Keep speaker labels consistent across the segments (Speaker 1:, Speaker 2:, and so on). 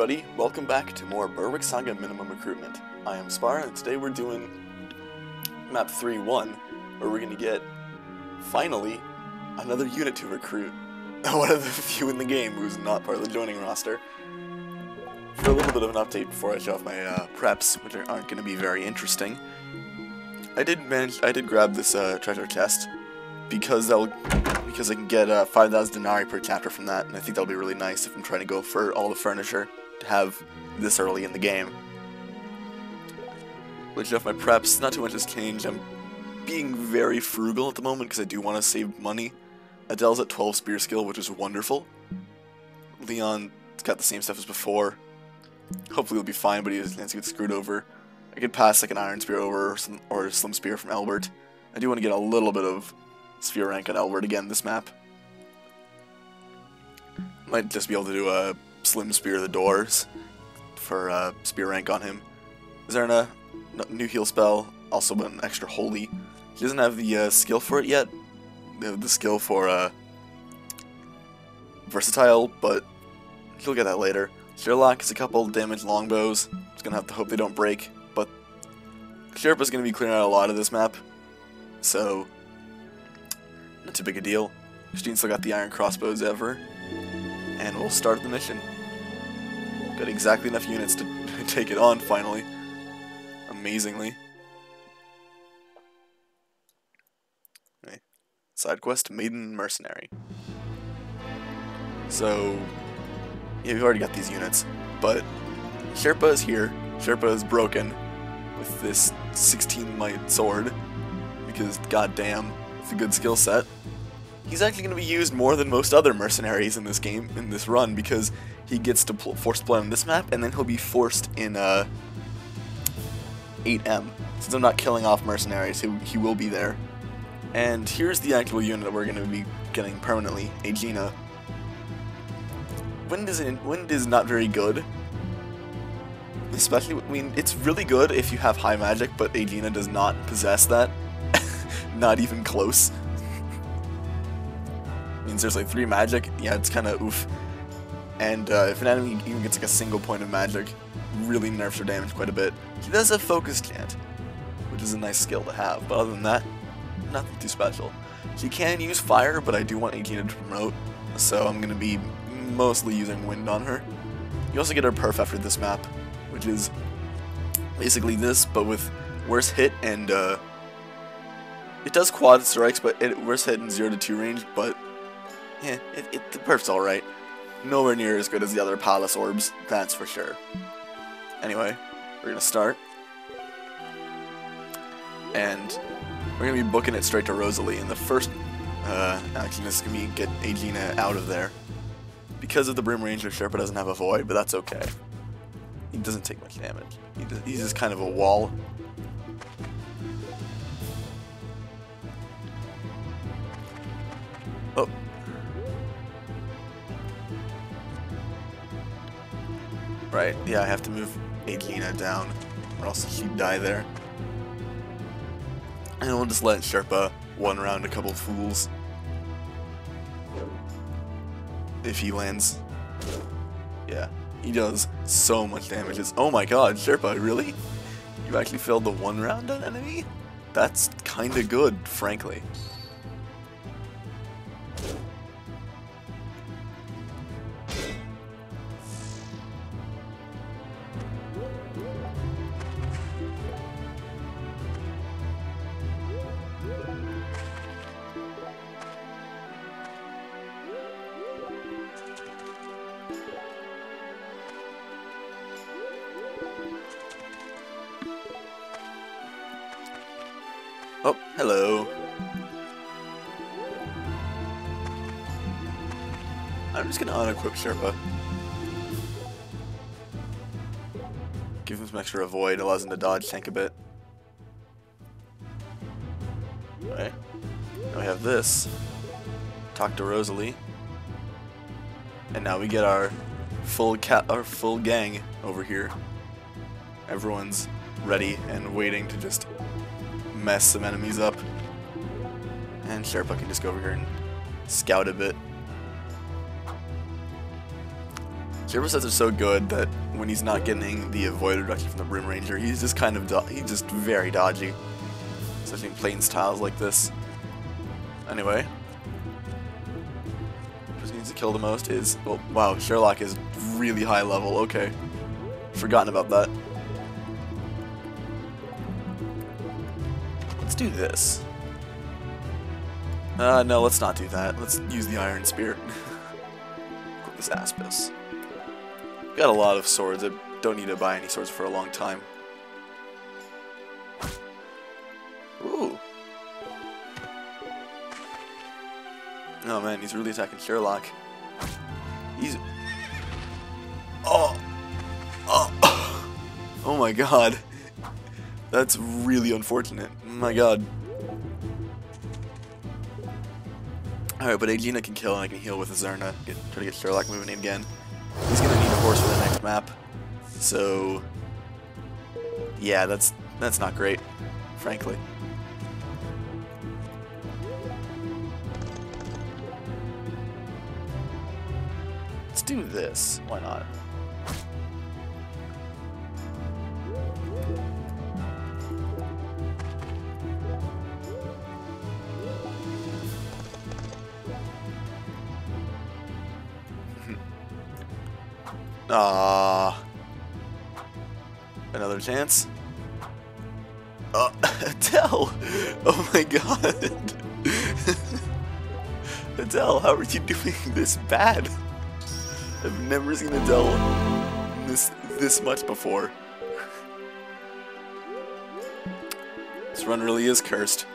Speaker 1: everybody, welcome back to more Berwick Saga Minimum Recruitment. I am Spar, and today we're doing map 3-1, where we're going to get, finally, another unit to recruit. One of the few in the game who's not part of the joining roster. For a little bit of an update before I show off my uh, preps, which aren't going to be very interesting, I did manage, I did grab this uh, treasure chest, because that'll because I can get uh, 5,000 denarii per chapter from that, and I think that'll be really nice if I'm trying to go for all the furniture have this early in the game. Looking off my preps, not too much has changed. I'm being very frugal at the moment because I do want to save money. Adele's at 12 spear skill, which is wonderful. Leon's got the same stuff as before. Hopefully he'll be fine, but he doesn't get screwed over. I could pass like an iron spear over or, some, or a slim spear from Albert. I do want to get a little bit of spear rank on Albert again this map. Might just be able to do a Slim Spear the Doors for uh, spear rank on him. Is there a new heal spell? Also an extra holy. He doesn't have the uh, skill for it yet. The, skill for uh, versatile, but he'll get that later. Sherlock is a couple damage longbows. Just gonna have to hope they don't break. But Sherpa's gonna be clearing out a lot of this map, so not too big a deal. Christine still got the iron crossbows ever. And we'll start the mission. Got exactly enough units to take it on, finally. Amazingly. Side quest, Maiden Mercenary. So, yeah, we've already got these units, but Sherpa is here. Sherpa is broken with this 16 might sword because goddamn, it's a good skill set he's actually going to be used more than most other mercenaries in this game, in this run, because he gets to force play on this map, and then he'll be forced in uh, 8M. Since I'm not killing off mercenaries, he, he will be there. And here's the actual unit that we're going to be getting permanently, Aegina. Wind is, in, wind is not very good. Especially, I mean, it's really good if you have high magic, but Aegina does not possess that. not even close means there's like three magic, yeah, it's kind of oof. And uh, if an enemy even gets like a single point of magic, really nerfs her damage quite a bit. He does have Focus Chant, which is a nice skill to have, but other than that, nothing too special. She can use Fire, but I do want Aegina to promote, so I'm going to be mostly using Wind on her. You also get her perf after this map, which is basically this, but with worse hit and, uh, it does quad strikes, but it worse hit in 0 to 2 range, but yeah, it, it, the perf's alright. Nowhere near as good as the other palace orbs, that's for sure. Anyway, we're gonna start. And we're gonna be booking it straight to Rosalie, and the first uh, action is gonna be get Aegina out of there. Because of the Brim Ranger, Sherpa doesn't have a void, but that's okay. He doesn't take much damage. He does, he's just kind of a wall Right, yeah, I have to move Aegina down, or else she'd die there. And we'll just let Sherpa one round a couple fools. If he lands. Yeah, he does so much damage. Oh my god, Sherpa, really? You actually failed the one round on enemy? That's kinda good, frankly. Gonna Sherpa. Give him some extra avoid, allows him to dodge tank a bit. Alright. Now we have this. Talk to Rosalie. And now we get our full cat our full gang over here. Everyone's ready and waiting to just mess some enemies up. And Sherpa can just go over here and scout a bit. Server sets are so good that when he's not getting the avoid reduction from the Brim Ranger, he's just kind of he's just very dodgy. Especially in plains tiles like this. Anyway. Just needs to kill the most is well wow, Sherlock is really high level, okay. Forgotten about that. Let's do this. Uh, no, let's not do that. Let's use the Iron Spear. Equip this Aspis. Got a lot of swords. I don't need to buy any swords for a long time. Ooh. Oh man, he's really attacking Sherlock. He's... Oh! Oh! Oh my god. That's really unfortunate. My god. Alright, but Aegina can kill and I can heal with Azerna. Get, try to get Sherlock moving again. He's horse for the next map. So yeah, that's that's not great, frankly. Let's do this. Why not? Ah. Another chance. Uh, Adele! Oh my god! Adele, how are you doing this bad? I've never seen Adele this this much before. This run really is cursed.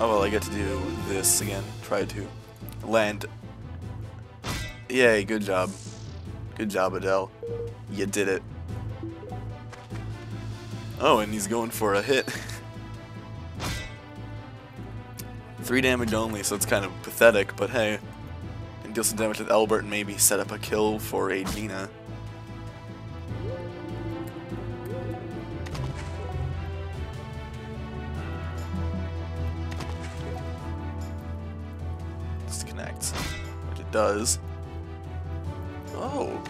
Speaker 1: Oh well, I get to do this again. Try to land. Yay, good job. Good job, Adele. You did it. Oh, and he's going for a hit. Three damage only, so it's kind of pathetic, but hey. And deal some damage with Albert and maybe set up a kill for Aegina. Does. Oh,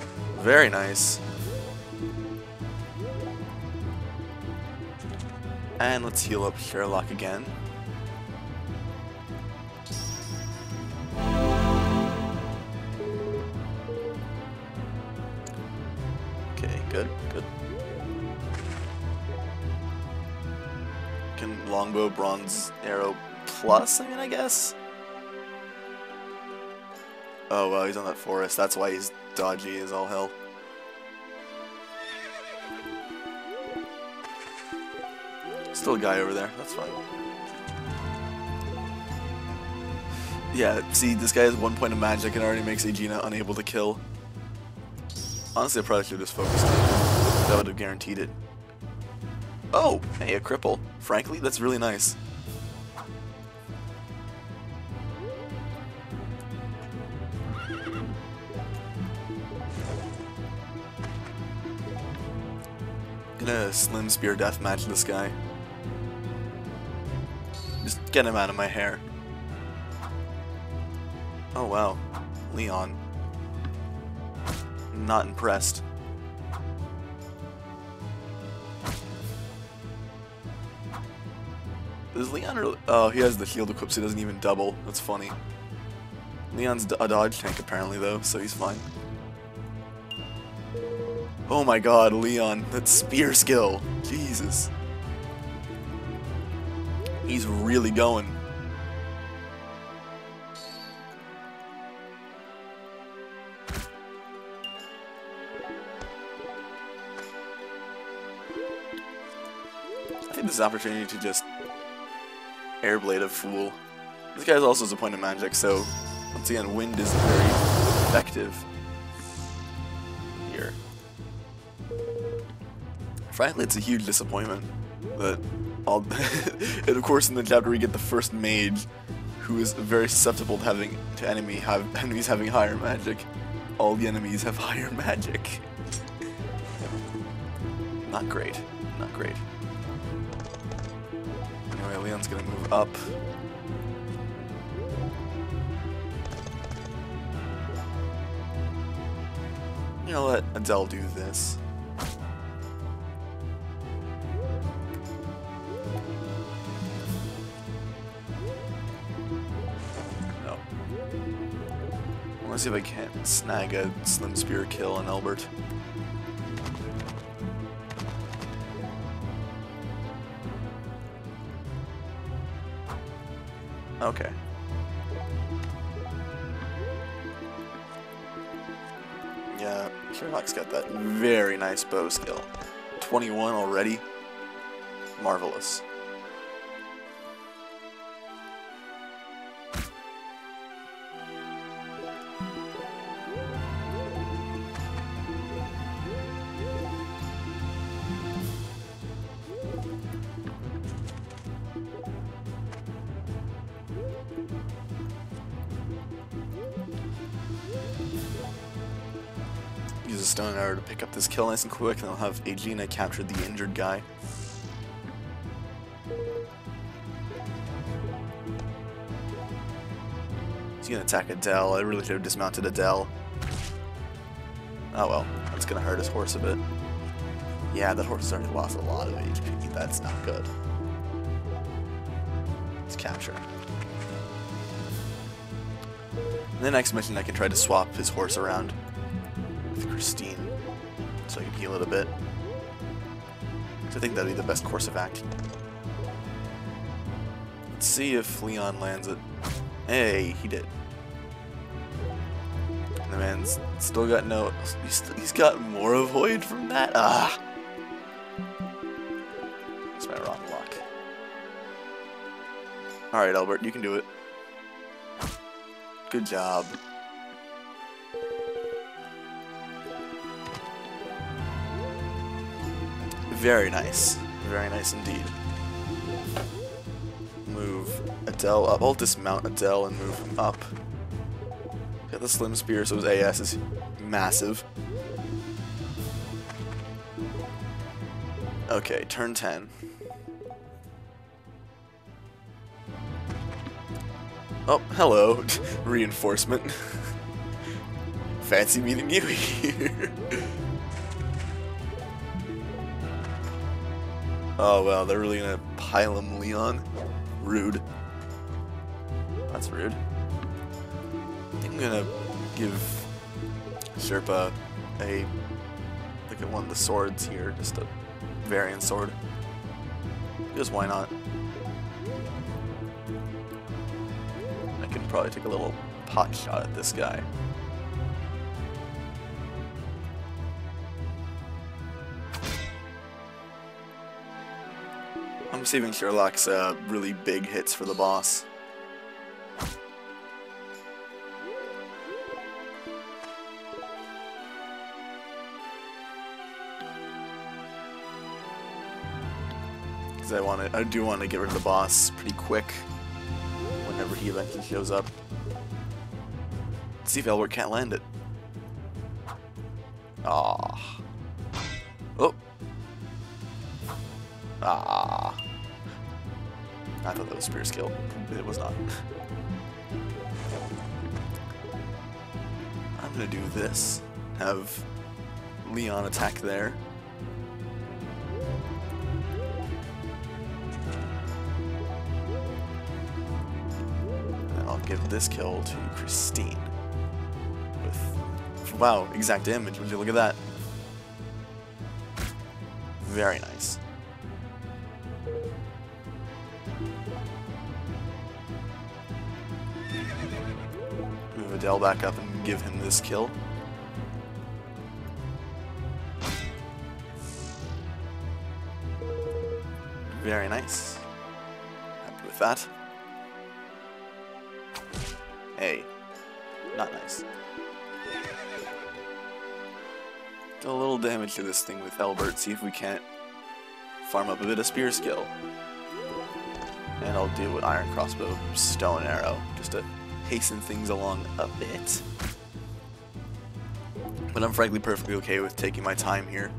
Speaker 1: very nice. And let's heal up Sherlock again. Okay, good, good. Can longbow bronze arrow plus, I mean, I guess? Oh, well, he's on that forest. That's why he's dodgy as all hell. Still a guy over there. That's fine. Yeah, see, this guy has one point of magic and already makes Aegina unable to kill. Honestly, I probably should have just focused. That would have guaranteed it. Oh, hey, a cripple. Frankly, that's really nice. Gonna slim spear deathmatch this guy. Just get him out of my hair. Oh wow. Leon. Not impressed. Is Leon really- Oh, he has the shield equipped so he doesn't even double. That's funny. Leon's a dodge tank apparently though, so he's fine. Oh my god, Leon, that spear skill. Jesus. He's really going. I think this is an opportunity to just airblade a fool. This guy's also a point of magic, so once again, wind is very effective. Frankly, it's a huge disappointment that all, and of course in the chapter we get the first mage who is very susceptible to having to enemy have enemies having higher magic. All the enemies have higher magic. Not great. Not great. Anyway, Leon's gonna move up. You know, let Adele do this. To see if I can't snag a Slim Spear kill on Albert. Okay. Yeah, Sherlock's got that very nice bow skill. 21 already? Marvelous. Stone arrow to pick up this kill nice and quick, and I'll have Aegina capture the injured guy. He's gonna attack Adele. I really should have dismounted Adele. Oh well, that's gonna hurt his horse a bit. Yeah, that horse has already lost a lot of HP. That's not good. Let's capture. The next mission, I can try to swap his horse around with Christine so I can heal it a bit. I think that'd be the best course of action. Let's see if Leon lands it. Hey, he did. The man's still got no. He's, he's got more avoid from that? Ah! It's my wrong luck. Alright, Albert, you can do it. Good job. Very nice. Very nice indeed. Move Adele up. I'll dismount Adele and move him up. Got the Slim Spear, so his AS is massive. Okay, turn 10. Oh, hello, reinforcement. Fancy meeting you here. Oh well, they're really gonna pile him Leon? Rude. That's rude. I'm gonna give Sherpa a look at one of the swords here, just a variant sword. Because why not? I could probably take a little pot shot at this guy. I'm saving Sherlock's uh, really big hits for the boss. Because I want to, I do want to get rid of the boss pretty quick whenever he eventually shows up. Let's see if Albert can't land it. Ah. Spear skill. It was not. I'm gonna do this. Have Leon attack there. And I'll give this kill to Christine. With wow, exact image. Would you look at that? Very nice. Adele back up and give him this kill. Very nice. Happy with that. Hey. Not nice. Do a little damage to this thing with Albert, see if we can't farm up a bit of spear skill. And I'll deal with iron crossbow, stone arrow, just to hasten things along a bit. But I'm frankly perfectly okay with taking my time here.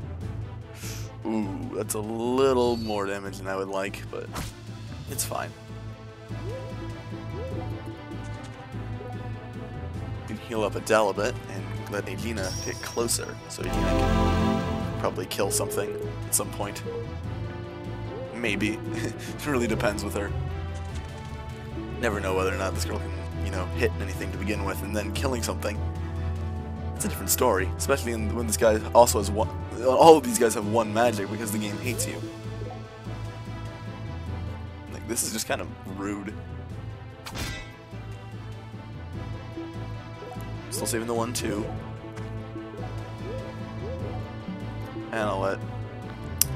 Speaker 1: Ooh, that's a little more damage than I would like, but it's fine. You can heal up Adele a bit and let Aegina get closer, so Aegina can probably kill something at some point. Maybe. it really depends with her. Never know whether or not this girl can, you know, hit anything to begin with and then killing something. It's a different story, especially in, when this guy also has one. All of these guys have one magic because the game hates you. Like, this is just kind of rude. Still saving the one, too. And I'll let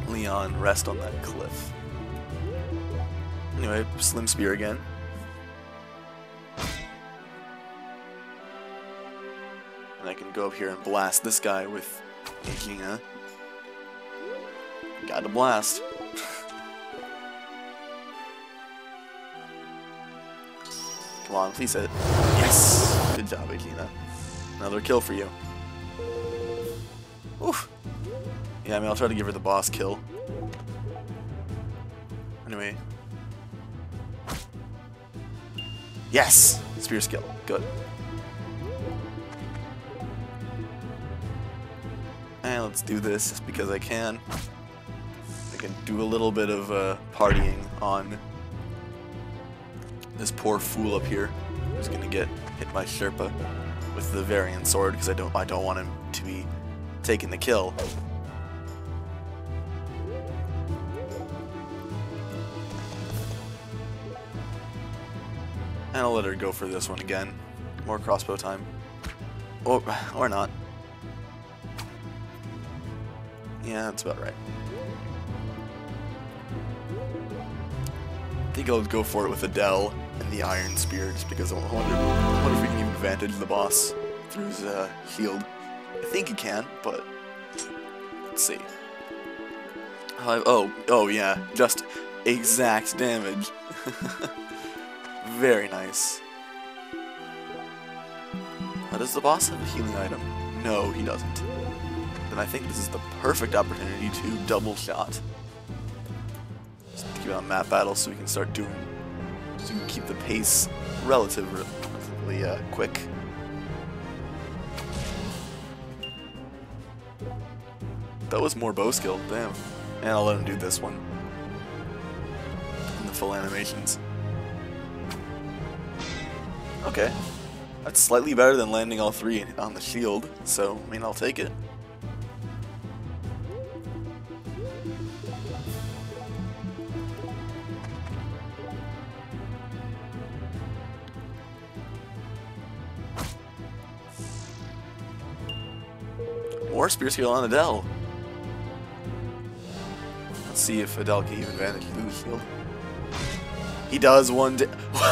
Speaker 1: Leon rest on that cliff. Anyway, Slim Spear again. Go up here and blast this guy with Aegina. Got to blast. Come on, please hit. Yes! Good job, Aegina. Another kill for you. Oof. Yeah, I mean, I'll try to give her the boss kill. Anyway. Yes! Spear skill. Good. And let's do this just because I can. I can do a little bit of uh, partying on this poor fool up here who's gonna get hit by Sherpa with the Varian sword because I don't I don't want him to be taking the kill. And I'll let her go for this one again. More crossbow time. Or, or not. Yeah, that's about right. I think I'll go for it with Adele and the Iron Spear, just because I wonder, I wonder if we can even advantage the boss through his uh, shield. I think he can, but let's see. Uh, oh, oh yeah, just exact damage. Very nice. Does the boss have a healing item? No, he doesn't. Then I think this is the perfect opportunity to double shot. Just keep on map battle so we can start doing, so we can keep the pace relatively, relatively uh, quick. That was more bow skill, damn. And I'll let him do this one. In the full animations. Okay. That's slightly better than landing all three on the shield, so, I mean, I'll take it. More spear skill on Adele. Let's see if Adele can even advantage the shield. He does one day.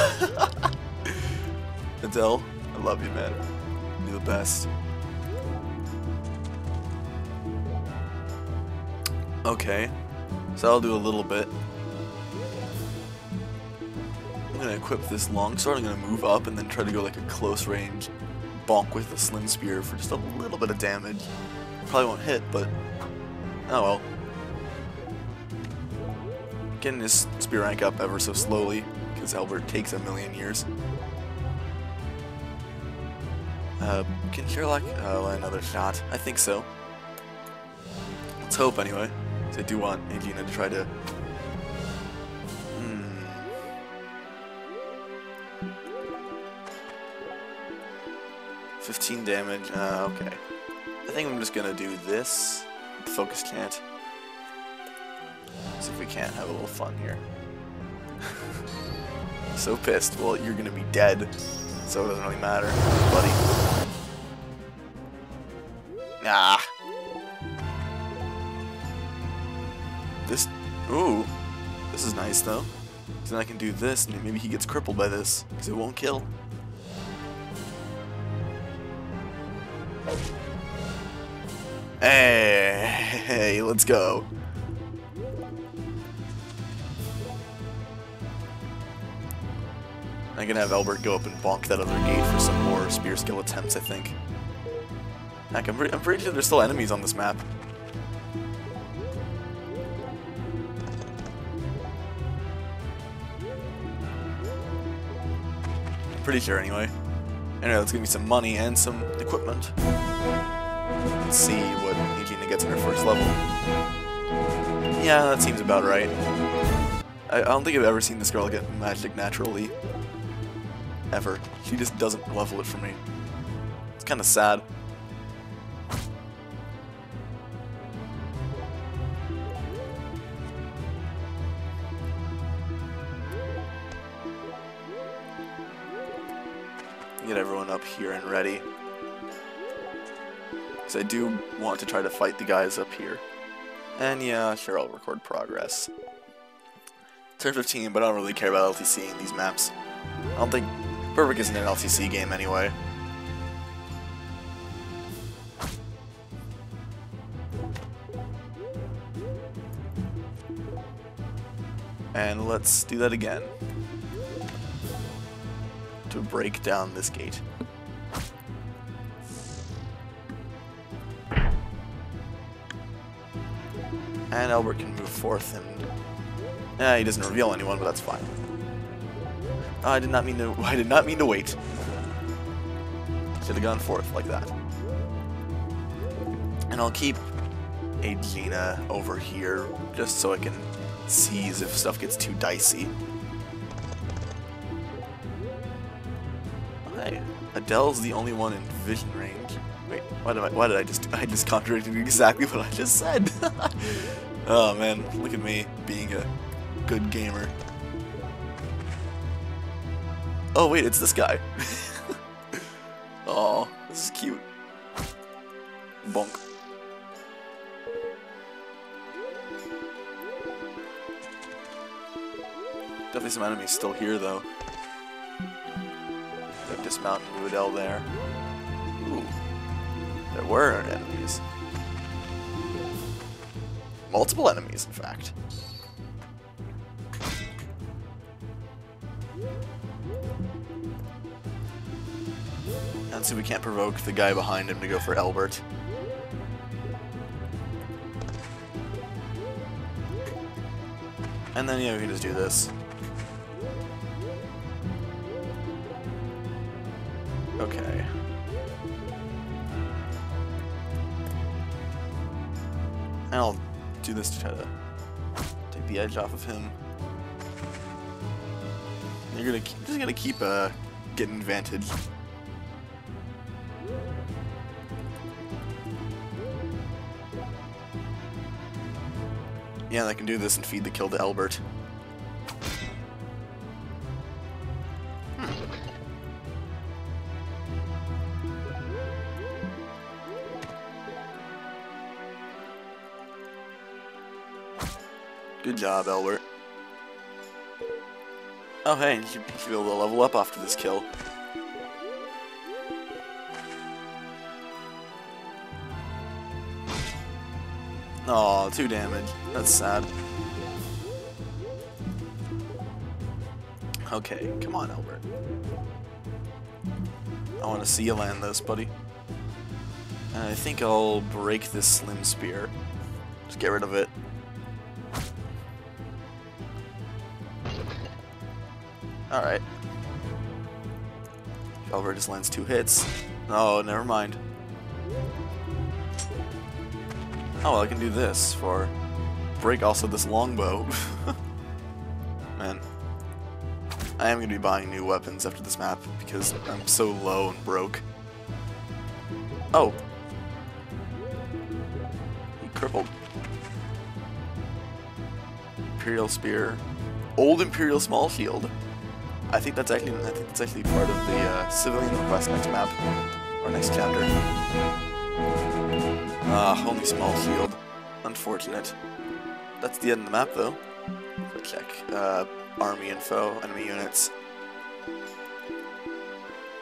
Speaker 1: Adele, I love you, man. You're the best. Okay, so I'll do a little bit. I'm gonna equip this longsword, I'm gonna move up and then try to go like a close range bonk with the slim spear for just a little bit of damage. Probably won't hit, but oh well. Getting his spear rank up ever so slowly, because Albert takes a million years. Uh, can Sherlock uh, another shot? I think so. Let's hope anyway. I do want Aegina to try to... Hmm. Fifteen damage. Uh, okay. I think I'm just gonna do this. Focus chant. See if we can't have a little fun here. so pissed. Well, you're gonna be dead, so it doesn't really matter, buddy. Ah. This, ooh, this is nice though. Then I can do this, and maybe he gets crippled by this, because it won't kill. Hey, hey, let's go. I'm gonna have Albert go up and bonk that other gate for some more spear skill attempts, I think. Heck, I'm, I'm pretty sure there's still enemies on this map. Pretty sure, anyway. Anyway, let's give me some money and some equipment. See what Aegina gets in her first level. Yeah, that seems about right. I, I don't think I've ever seen this girl get magic naturally. Ever. She just doesn't level it for me. It's kind of sad. Get everyone up here and ready. Because I do want to try to fight the guys up here. And yeah, sure, I'll record progress. Turn 15, but I don't really care about LTC in these maps. I don't think Perfect isn't an LTC game anyway. And let's do that again. To break down this gate. And Albert can move forth and... Eh, he doesn't reveal anyone, but that's fine. I did not mean to... I did not mean to wait. Should have gone forth like that. And I'll keep Aegina over here, just so I can seize if stuff gets too dicey. Hey, Adele's the only one in vision range. Wait, why did I, why did I just, I just contradicted exactly what I just said. oh man, look at me being a good gamer. Oh wait, it's this guy. oh, this is cute. Bonk. Definitely some enemies still here though. Dismount and there. Were enemies. Multiple enemies, in fact. Let's see if we can't provoke the guy behind him to go for Albert. And then, yeah, we can just do this. Okay. And I'll do this to try to take the edge off of him. You're gonna keep, just gonna keep uh, getting advantage. Yeah, I can do this and feed the kill to Albert. Job. Oh hey, you should be able to level up after this kill. Oh, two damage. That's sad. Okay, come on, Albert. I want to see you land this, buddy. And I think I'll break this Slim Spear. Just get rid of it. Alright. Albert just lands two hits. Oh, never mind. Oh, well, I can do this for break also this longbow. Man. I am going to be buying new weapons after this map because I'm so low and broke. Oh. He crippled. Imperial Spear. Old Imperial Small Shield. I think that's actually I think that's actually part of the uh, civilian request next map or next chapter. Ah, only small shield. Unfortunate. That's the end of the map, though. check. Uh, army info, enemy units.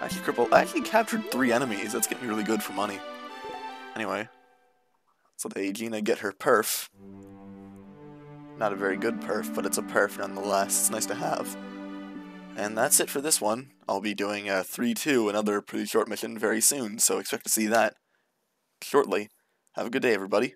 Speaker 1: I actually crippled. I actually captured three enemies. That's getting really good for money. Anyway, so the Aegina get her perf. Not a very good perf, but it's a perf nonetheless. It's nice to have. And that's it for this one. I'll be doing a 3-2, another pretty short mission very soon, so expect to see that shortly. Have a good day, everybody.